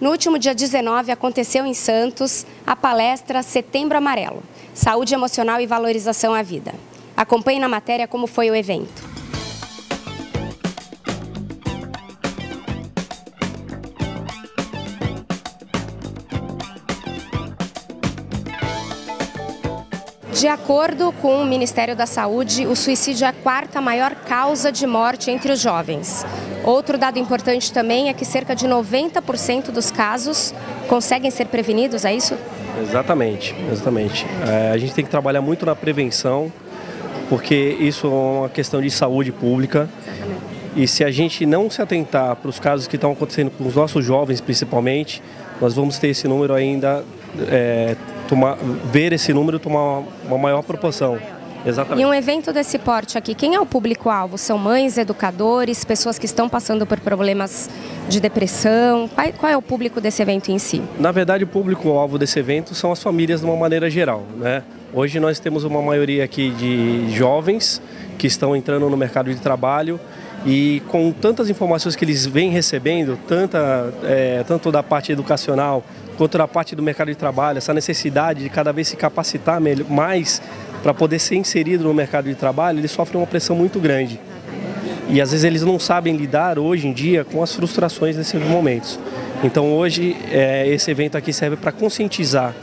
No último dia 19, aconteceu em Santos a palestra Setembro Amarelo Saúde Emocional e Valorização à Vida. Acompanhe na matéria como foi o evento. De acordo com o Ministério da Saúde, o suicídio é a quarta maior causa de morte entre os jovens. Outro dado importante também é que cerca de 90% dos casos conseguem ser prevenidos, é isso? Exatamente, exatamente. É, a gente tem que trabalhar muito na prevenção, porque isso é uma questão de saúde pública. E se a gente não se atentar para os casos que estão acontecendo com os nossos jovens, principalmente, nós vamos ter esse número ainda, é, tomar, ver esse número tomar uma, uma maior proporção. Exatamente. E um evento desse porte aqui, quem é o público-alvo? São mães, educadores, pessoas que estão passando por problemas de depressão? Qual é o público desse evento em si? Na verdade, o público-alvo desse evento são as famílias de uma maneira geral. Né? Hoje nós temos uma maioria aqui de jovens que estão entrando no mercado de trabalho e com tantas informações que eles vêm recebendo, tanta, é, tanto da parte educacional quanto da parte do mercado de trabalho, essa necessidade de cada vez se capacitar mais para poder ser inserido no mercado de trabalho, eles sofrem uma pressão muito grande. E às vezes eles não sabem lidar hoje em dia com as frustrações nesses momentos. Então hoje é, esse evento aqui serve para conscientizar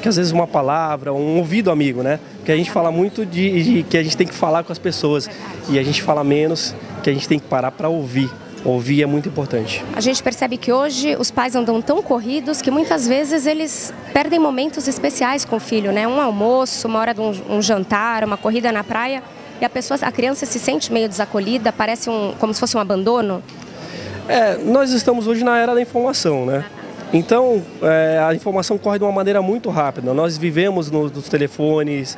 que às vezes uma palavra, um ouvido amigo, né? Porque a gente fala muito de, de que a gente tem que falar com as pessoas e a gente fala menos que a gente tem que parar para ouvir. Ouvir é muito importante. A gente percebe que hoje os pais andam tão corridos que muitas vezes eles perdem momentos especiais com o filho, né? Um almoço, uma hora de um, um jantar, uma corrida na praia e a pessoa, a criança se sente meio desacolhida, parece um, como se fosse um abandono. É, nós estamos hoje na era da informação, né? Então, é, a informação corre de uma maneira muito rápida. Nós vivemos nos, nos telefones,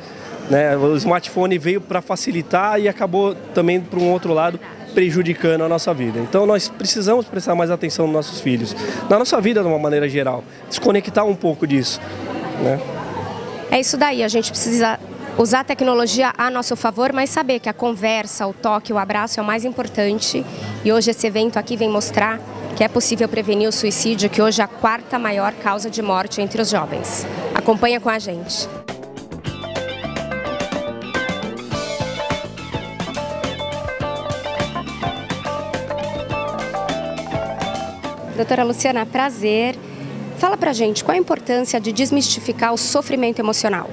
né? o smartphone veio para facilitar e acabou também, por um outro lado, prejudicando a nossa vida. Então nós precisamos prestar mais atenção nos nossos filhos, na nossa vida de uma maneira geral, desconectar um pouco disso. Né? É isso daí, a gente precisa usar a tecnologia a nosso favor, mas saber que a conversa, o toque, o abraço é o mais importante. E hoje esse evento aqui vem mostrar que é possível prevenir o suicídio, que hoje é a quarta maior causa de morte entre os jovens. Acompanha com a gente. Doutora Luciana, prazer. Fala pra gente qual a importância de desmistificar o sofrimento emocional.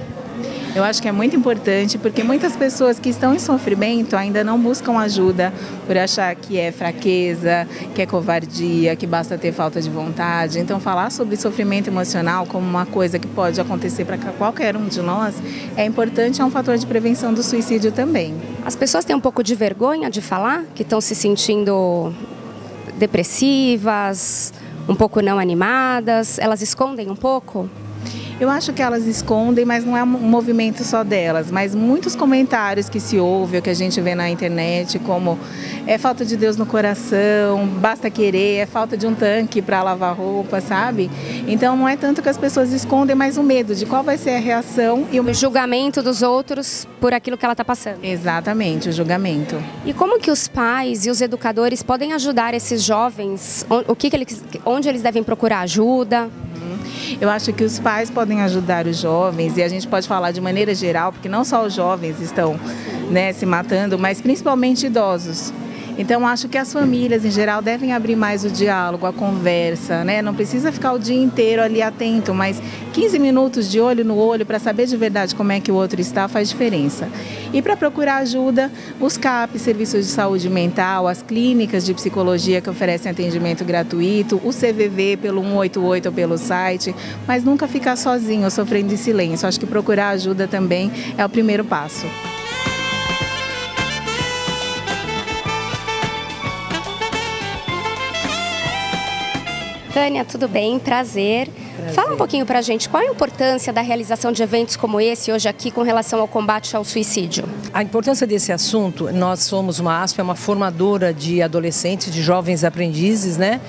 Eu acho que é muito importante porque muitas pessoas que estão em sofrimento ainda não buscam ajuda por achar que é fraqueza, que é covardia, que basta ter falta de vontade. Então, falar sobre sofrimento emocional como uma coisa que pode acontecer para qualquer um de nós é importante, é um fator de prevenção do suicídio também. As pessoas têm um pouco de vergonha de falar que estão se sentindo depressivas, um pouco não animadas? Elas escondem um pouco? Eu acho que elas escondem, mas não é um movimento só delas, mas muitos comentários que se ouve, ou que a gente vê na internet, como é falta de Deus no coração, basta querer, é falta de um tanque para lavar roupa, sabe? Então não é tanto que as pessoas escondem, mas o medo de qual vai ser a reação e o, o julgamento dos outros por aquilo que ela está passando. Exatamente, o julgamento. E como que os pais e os educadores podem ajudar esses jovens? O que, que eles, onde eles devem procurar ajuda? Eu acho que os pais podem ajudar os jovens e a gente pode falar de maneira geral, porque não só os jovens estão né, se matando, mas principalmente idosos. Então, acho que as famílias, em geral, devem abrir mais o diálogo, a conversa, né? Não precisa ficar o dia inteiro ali atento, mas 15 minutos de olho no olho para saber de verdade como é que o outro está faz diferença. E para procurar ajuda, os CAP, Serviços de Saúde Mental, as clínicas de psicologia que oferecem atendimento gratuito, o CVV pelo 188 ou pelo site, mas nunca ficar sozinho, sofrendo em silêncio. Acho que procurar ajuda também é o primeiro passo. Tânia, tudo bem? Prazer. Prazer. Fala um pouquinho para a gente, qual a importância da realização de eventos como esse hoje aqui com relação ao combate ao suicídio? A importância desse assunto, nós somos uma ASP, é uma formadora de adolescentes, de jovens aprendizes, né?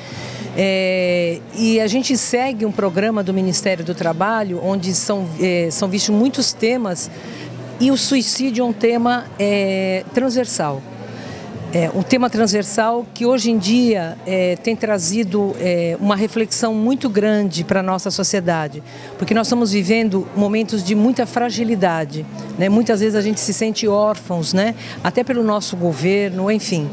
É, e a gente segue um programa do Ministério do Trabalho onde são, é, são vistos muitos temas e o suicídio é um tema é, transversal. É, um tema transversal que hoje em dia é, tem trazido é, uma reflexão muito grande para a nossa sociedade, porque nós estamos vivendo momentos de muita fragilidade. Né? Muitas vezes a gente se sente órfãos, né? até pelo nosso governo, enfim.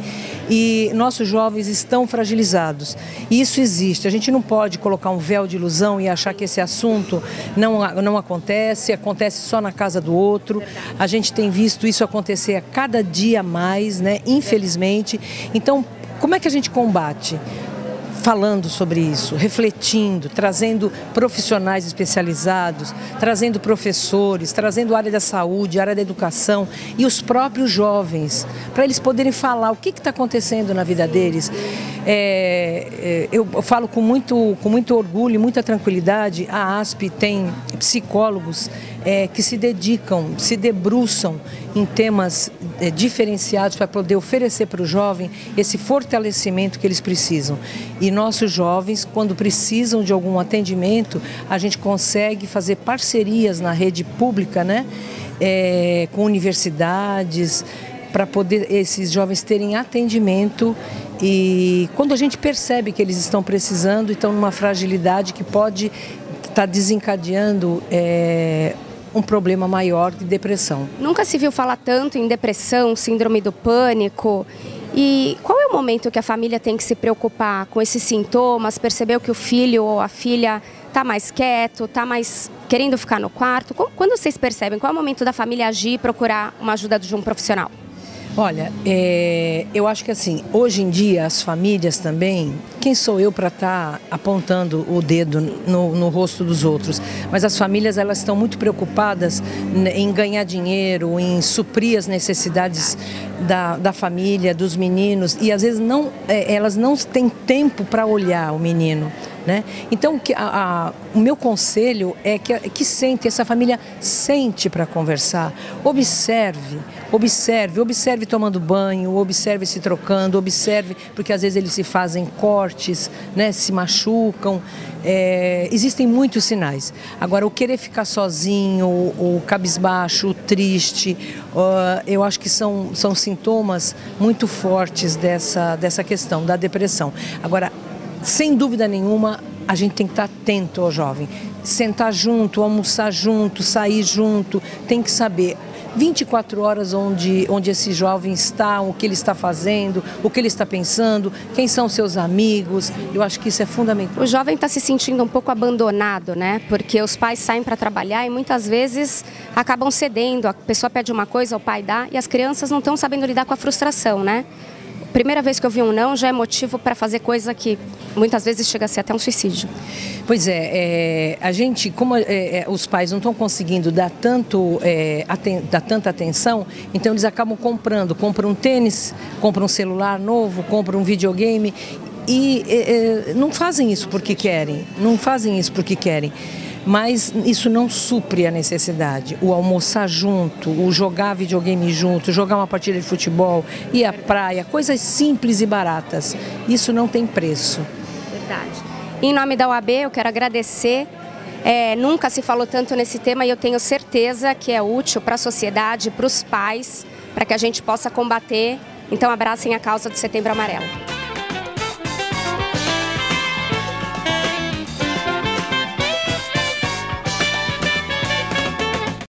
E nossos jovens estão fragilizados. E isso existe. A gente não pode colocar um véu de ilusão e achar que esse assunto não, não acontece, acontece só na casa do outro. A gente tem visto isso acontecer a cada dia mais, né? infelizmente. Então, como é que a gente combate? falando sobre isso, refletindo, trazendo profissionais especializados, trazendo professores, trazendo área da saúde, área da educação e os próprios jovens, para eles poderem falar o que está acontecendo na vida deles. É, é, eu falo com muito, com muito orgulho e muita tranquilidade, a ASP tem psicólogos é, que se dedicam, se debruçam em temas é, diferenciados para poder oferecer para o jovem esse fortalecimento que eles precisam. E nossos jovens, quando precisam de algum atendimento, a gente consegue fazer parcerias na rede pública, né? É, com universidades, para poder esses jovens terem atendimento e quando a gente percebe que eles estão precisando, estão numa fragilidade que pode estar tá desencadeando é, um problema maior de depressão. Nunca se viu falar tanto em depressão, síndrome do pânico. E qual é o momento que a família tem que se preocupar com esses sintomas, perceber que o filho ou a filha está mais quieto, está mais querendo ficar no quarto? Quando vocês percebem, qual é o momento da família agir e procurar uma ajuda de um profissional? Olha, é, eu acho que assim, hoje em dia as famílias também, quem sou eu para estar tá apontando o dedo no, no, rosto dos outros? Mas as famílias elas estão muito preocupadas em ganhar dinheiro, em suprir as necessidades da, da família, dos meninos e às vezes não, é, elas não têm tempo para olhar o menino. Né? Então, a, a, o meu conselho é que, que sente, essa família sente para conversar, observe, observe, observe tomando banho, observe se trocando, observe, porque às vezes eles se fazem cortes, né? se machucam, é, existem muitos sinais. Agora, o querer ficar sozinho, o, o cabisbaixo, o triste, uh, eu acho que são, são sintomas muito fortes dessa, dessa questão, da depressão. Agora, sem dúvida nenhuma, a gente tem que estar atento ao jovem. Sentar junto, almoçar junto, sair junto, tem que saber 24 horas onde, onde esse jovem está, o que ele está fazendo, o que ele está pensando, quem são seus amigos. Eu acho que isso é fundamental. O jovem está se sentindo um pouco abandonado, né? Porque os pais saem para trabalhar e muitas vezes acabam cedendo. A pessoa pede uma coisa, o pai dá, e as crianças não estão sabendo lidar com a frustração, né? Primeira vez que eu vi um não já é motivo para fazer coisa que muitas vezes chega a ser até um suicídio. Pois é, é a gente, como é, é os pais não estão conseguindo dar, tanto, é, aten dar tanta atenção, então eles acabam comprando, compram um tênis, compram um celular novo, compram um videogame e não fazem isso porque querem, não fazem isso porque querem mas isso não supre a necessidade. O almoçar junto, o jogar videogame junto, jogar uma partida de futebol, ir à praia, coisas simples e baratas, isso não tem preço. Verdade. Em nome da UAB, eu quero agradecer. É, nunca se falou tanto nesse tema e eu tenho certeza que é útil para a sociedade, para os pais, para que a gente possa combater. Então, abracem a causa do Setembro Amarelo.